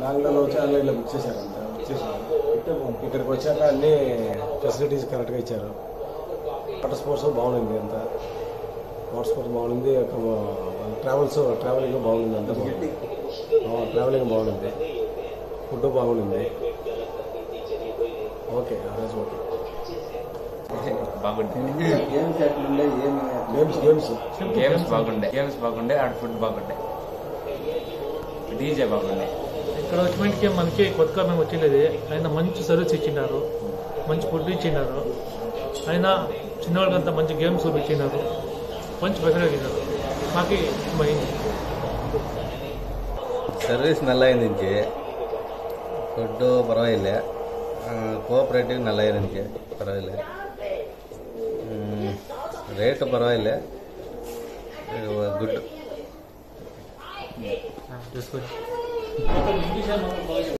బెంగళూరు వచ్చి ఆన్లైన్లో బుక్ చేశారు అంతా బుక్ చేశారు. ఇక్కడికి వచ్చాక అన్ని ఫెసిలిటీస్ కరెక్ట్గా ఇచ్చారు. వాటర్ స్పోర్ట్స్ బాగుంది అంతా. వాటర్ స్పోర్ట్స్ బాగుంది ట్రావెల్స్ ట్రావెలింగ్ బాగుంది అంతా బాగుంది. ట్రావెలింగ్ బాగుంది ఫుడ్ బాగుంది ఓకే అదే ఓకే. బాగుండే గేమ్స్ గేమ్స్ గేమ్స్ బాగుండే గేమ్స్ బాగుండే ఆడ ఫుడ్ బాగుండే. డీజే బాబుని ఇక్కడ వచ్చినట్టు మనకి కొత్తగా మేము వచ్చేది ఆయన మంచి సర్వీస్ ఇచ్చినారు మంచి ఫుడ్ ఇచ్చినారు ఆయన చిన్నవాళ్ళకంతా మంచి గేమ్స్ చూపించినారు మంచి ఫెసిలిటీ ఇచ్చినారు మాకు ఇష్టమైంది సర్వీస్ నల్ల అయింది ఫుడ్ పర్వాలే కోఆపరేటివ్ నల్లా ఇరించి పర్వాలే రేటు పర్వాలే గుడ్. 哎，就是